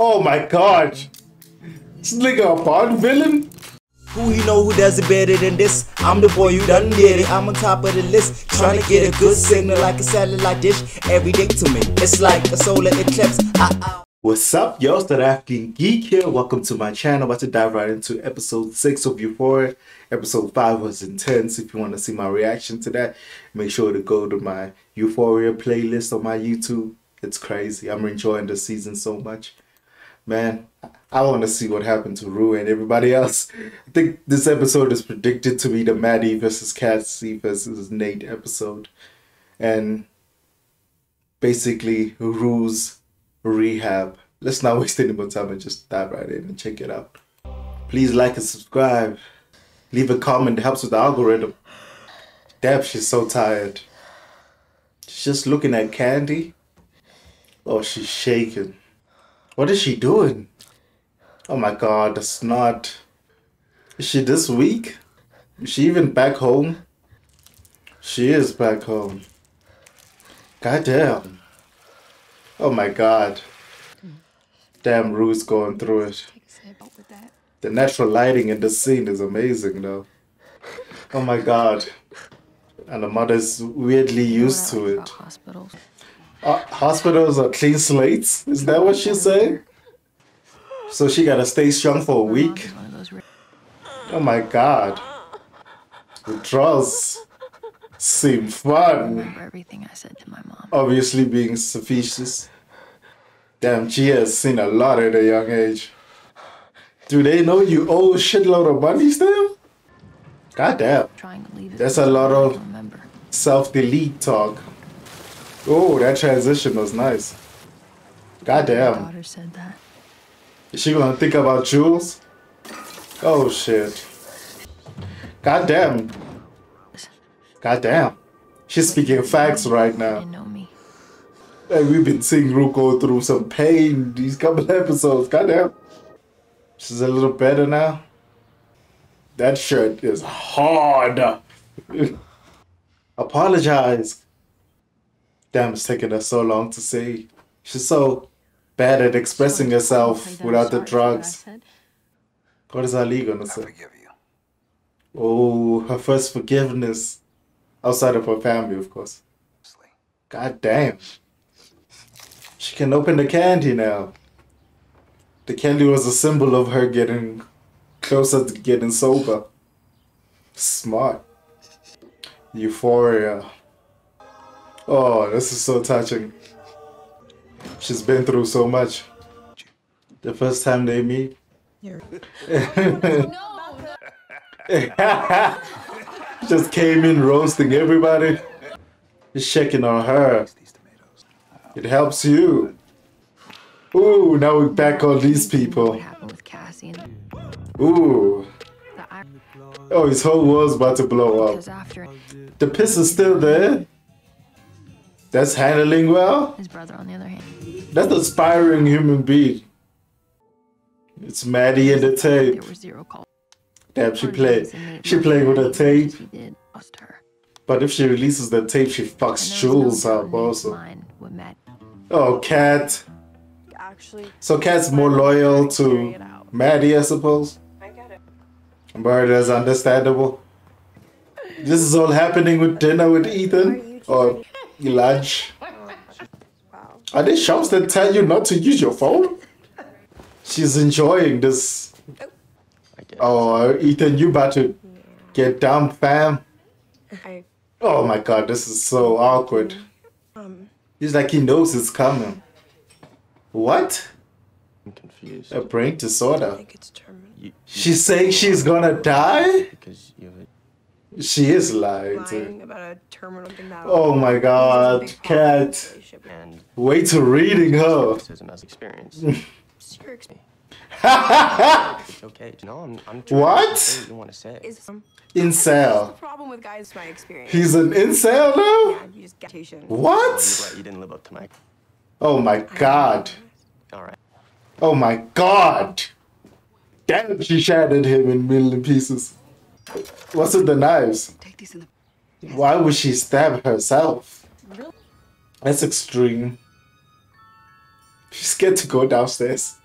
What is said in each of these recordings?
Oh my god. This nigga a Bond villain? Who you know who does it better than this? I'm the boy who done did it. I'm on top of the list. Trying to get a good signal like a satellite dish. Every day to me, it's like a solar eclipse. I, I What's up, yo? It's the African Geek here. Welcome to my channel. About to dive right into episode 6 of Euphoria. Episode 5 was intense. If you want to see my reaction to that, make sure to go to my Euphoria playlist on my YouTube. It's crazy. I'm enjoying the season so much. Man, I want to see what happened to Rue and everybody else. I think this episode is predicted to be the Maddie versus Cassie versus Nate episode. And basically, Rue's rehab. Let's not waste any more time and just dive right in and check it out. Please like and subscribe. Leave a comment, it helps with the algorithm. Damn, she's so tired. She's just looking at Candy. Oh, she's shaking. What is she doing? Oh my god, that's not. Is she this weak? Is she even back home? She is back home. God damn. Oh my god. Damn, Rue's going through it. The natural lighting in this scene is amazing though. Oh my god. And the mother's weirdly used to it. Hospitals. Uh, hospitals are clean slates? Is that what she's saying? So she gotta stay strong for a week? One of those ra- Oh my god. Withdrawals seem fun. remember everything I said to my mom. Obviously being facetious. Damn, she has seen a lot at a young age. Do they know you owe a shitload of money still? God damn. Trying to leave it. That's a lot of- Self-delete talk. Oh, that transition was nice. God My damn. daughter said that. Is she gonna think about Jules? Oh shit. God damn. God damn. She's speaking facts right now. didn't know me. Hey, we've been seeing Rue go through some pain these couple episodes. God damn. She's a little better now. That shirt is hard. Apologize. Damn, it's taking her so long to say. She's so bad at expressing herself without the drugs. What is Ali gonna say? forgive you. Oh, her first forgiveness outside of her family, of course. God damn. She can open the candy now. The candy was a symbol of her getting closer to getting sober. Smart. Euphoria. Oh, this is so touching. She's been through so much. The first time they meet. Just came in roasting everybody. Just checking on her. It helps you. Ooh, now we're back on these people. What happened with Cassie and Ooh. Oh, his whole world's about to blow up. The piss is still there. That's handling well. his brother on the other hand. That's an aspiring human being. It's Maddie and the tape. There tape. were zero calls. Damn, she played. She played with the tape. He did bust her. But if she releases the tape, she fucks And there was Jules no up also. mind with Matt. Oh, Kat. Actually, So Kat's more loyal to Carry it out. Maddie, I suppose. I get it. But that's understandable. This is all happening with dinner with Ethan or Elijah. Wow. Are they shops that tell you not to use your phone? She's enjoying this. Oh, Ethan, you about to get down, fam. I Oh my god, this is so awkward. um He's like he knows it's coming. What? I'm confused A brain disorder. think it's terminal. you, She's saying she's gonna die? because you have She is lying. to- Lying about a terminal thing. Oh my god, This is a big problem in Kat. the relationship. and Wait to reading her. criticism as experience. It's your ex- it's okay. No, I'm. I'm What? To you want to say? Is um, Incel. the problem with guys, my experience. He's an incel now? yeah, you just get patient. You're What? You didn't live up to my. Oh my god. All right. Oh my god. Damn, she shattered him in million pieces. What's with the knives? Take these in the. Why would she stab herself? That's extreme. She's scared to go downstairs.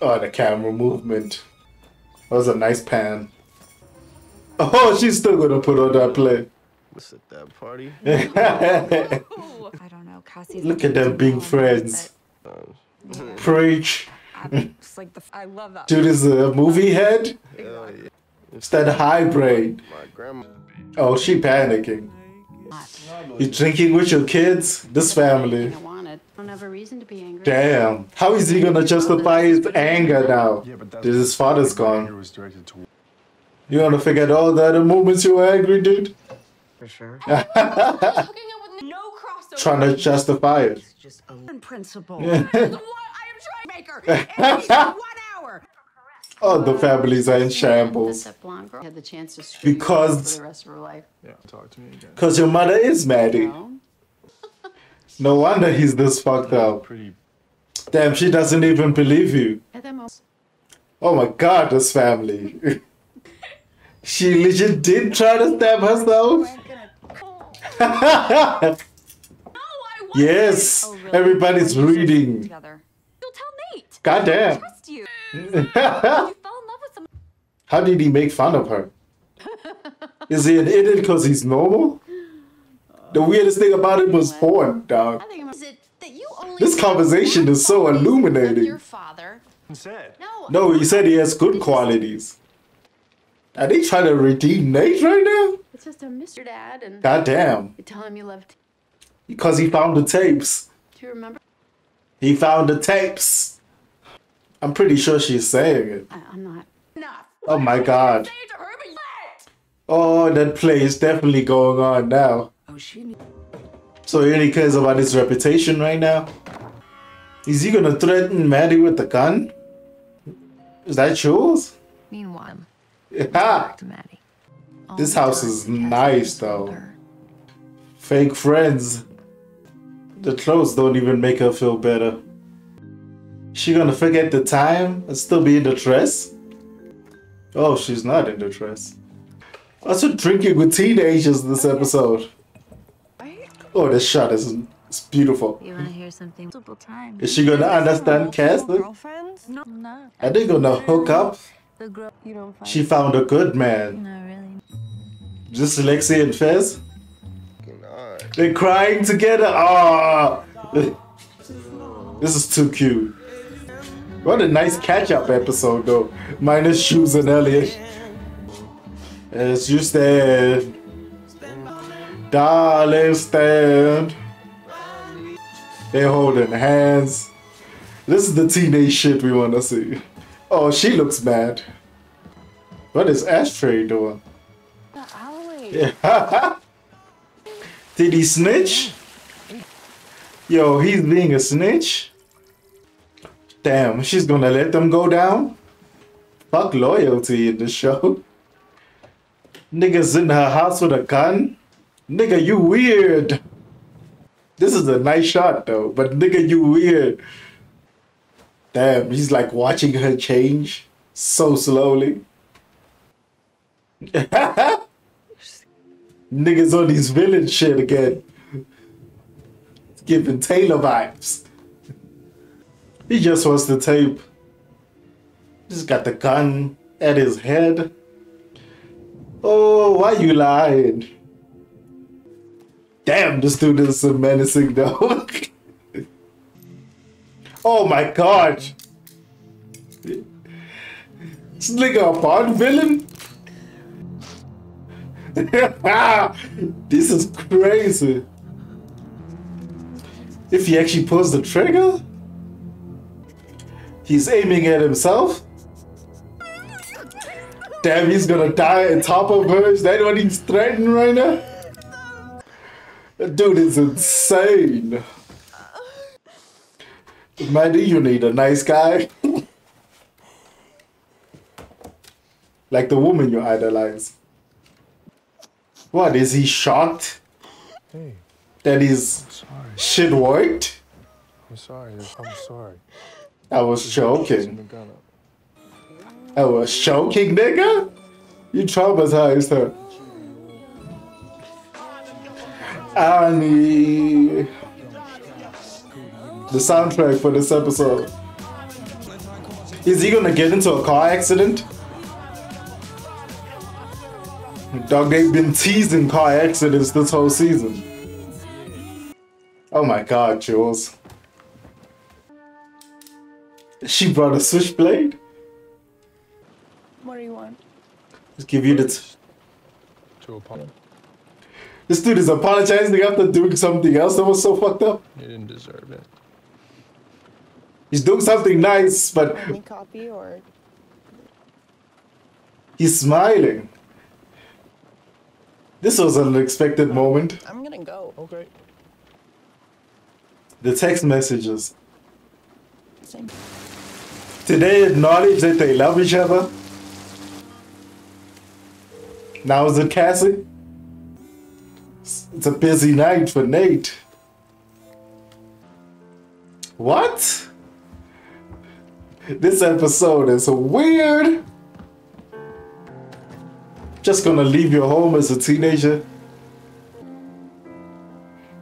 Oh, the camera movement. That was a nice pan. Oh, she's still gonna put on that play. What's at that party? I don't know. Cassie's Look at them being friends. Preach. It's like the. I love that. Dude is a movie head. Hell yeah. It's that high brain. Oh, she panicking. You drinking with your kids? This family. I don't have a reason to be angry. Damn. How is he gonna justify his anger now? That his father's gone. was directed to You wanna forget all the other moments you were angry, dude? For sure. Hooking up with no crossover. Trying to justify it. Just a principle. Oh, the families are in shambles. that blonde girl had the chance to Because- for the rest of her life. yeah. Talk to me again. Cause your mother is Maddie. No? No wonder he's this fucked up. Pretty. Damn, she doesn't even believe you. At that moment, Oh my god, this family. she legit did try to stab herself. yes, Oh, everybody's reading. together. You'll tell Nate. Goddamn. Trust you. you fell in love with some. How did he make fun of her? Is he an idiot because he's normal? The weirdest thing about it was porn, dog. I think I'm. Is it that you only This conversation is so illuminating. Your father. Said. No. No, he said he has good qualities. Are they trying to redeem Nate right now? It's just a Mr. Dad, and Goddamn. you tell him you love. T- Because he found the tapes. Do you remember? He found the tapes. I'm pretty sure she's saying it. I, I'm not. Enough. Oh my god. Say it to her, but let. Oh, that play is definitely going on now. Oh, she. So he only cares about his reputation right now? Is he gonna threaten Maddie with the gun? Is that yours? Meanwhile, Yeah. to Maddie. This house is nice, though. Fake friends. The clothes don't even make her feel better. She gonna forget the time and still be in the dress? Oh, she's not in the dress. Also drinking with teenagers this episode. Oh, this shot is it's beautiful. You want to hear something? Multiple times. Is she gonna understand Castle? Girlfriends? No. No. Are they gonna hook up? The girl you don't find. She found a good man. Not really. Just Lexi and Fez? They're crying together. Ah, this is too cute. What a nice catch-up episode, though. Minus Jules and Elliot. As you stand, darling, stand. They're holding hands. This is the teenage shit we want to see. Oh, she looks mad. What is Ashtray doing? Yeah. Did he snitch? Yo, he's being a snitch? Damn, she's gonna let them go down? Fuck loyalty in the show. Niggas in her house with a gun? Nigga, you weird. This is a nice shot though, but nigga, you weird. Damn, he's like watching her change so slowly. Niggas on these villain shit again. It's giving Taylor vibes. He just wants the tape. Just got the gun at his head. Oh, why you lying? Damn, this dude is so menacing though. oh my god. This nigga a Bond villain? this is crazy. If he actually pulls the trigger, he's aiming at himself. Damn, he's gonna die on top of her. Is that what he's threatening right now? That dude is insane. Maddie, you need a nice guy. like the woman you idolize. What, is he shocked Hey, that his shit worked? I'm sorry. I'm sorry. I was joking. I was joking, nigga? You traumatized her. Annie. The soundtrack for this episode. Is he gonna get into a car accident? Dog, they've been teasing car accidents this whole season. Oh my god, Jules. She brought a switchblade? What do you want? Just give you the. To apologize. this dude is apologizing after doing something else that was so fucked up. You didn't deserve it. He's doing something nice, but Any copy or he's smiling. This was an unexpected moment. I'm gonna go. Okay. The text messages. Same. Did they acknowledge that they love each other? Now is it Cassie? It's a busy night for Nate. What? This episode is weird. Just gonna leave your home as a teenager?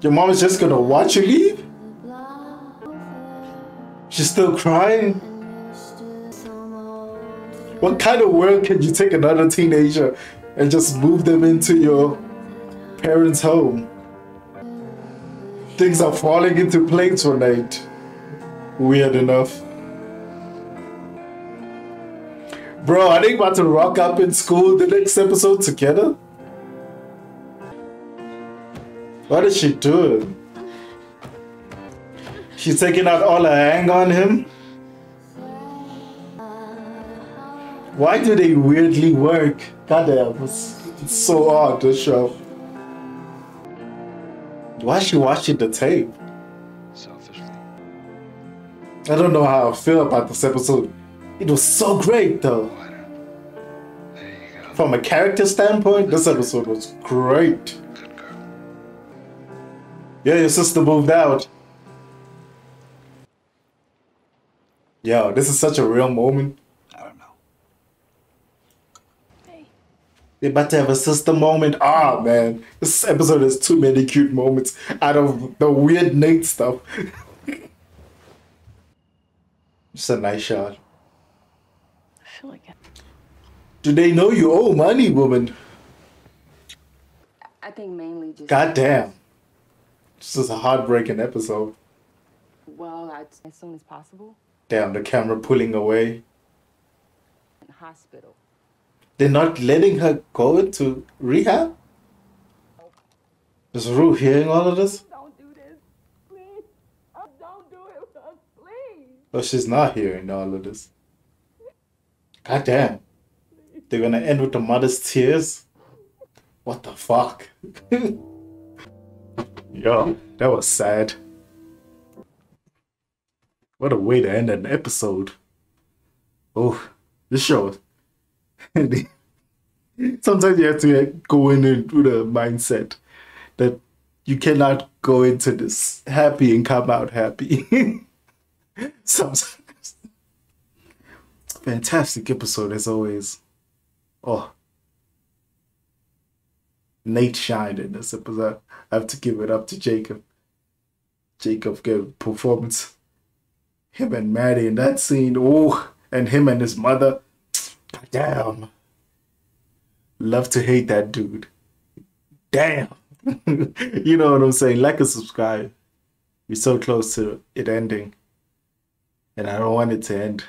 Your mom is just gonna watch you leave? She's still crying? What kind of world can you take another teenager and just move them into your parents' home? Things are falling into place tonight. Weird enough. Bro, are they about to rock up in school the next episode together? What is she doing? She's taking out all her anger on him? Why do they weirdly work? Goddamn, it's, it's so odd, this show. Why is she watching the tape? Selfishly. I don't know how I feel about this episode. It was so great though. Go. From a character standpoint, this episode was great. Yeah, your sister moved out. Yo, this is such a real moment. I don't know. Hey. They're about to have a sister moment. Ah, man. This episode has too many cute moments out of the weird Nate stuff. Just a nice shot. I feel like I- Do they know you owe money, woman? I think mainly just God damn. This is a heartbreaking episode. well, I'd, as soon as possible. Damn, the camera pulling away. In hospital. They're not letting her go into rehab? Is Rue hearing all of this? Don't do this, please. Oh, don't do it, please. Oh, she's not hearing all of this. God damn. They're gonna end with the mother's tears? What the fuck? Yo, that was sad. What a way to end an episode. Oh, this show. Sometimes you have to go in with a mindset that you cannot go into this happy and come out happy. Sometimes. Fantastic episode as always. Oh. Nate shined in this episode. I have to give it up to Jacob. Jacob gave performance. Him and Maddie in that scene. Oh, and him and his mother. Damn. Love to hate that dude. Damn. you know what I'm saying? Like and subscribe. We're so close to it ending. And I don't want it to end.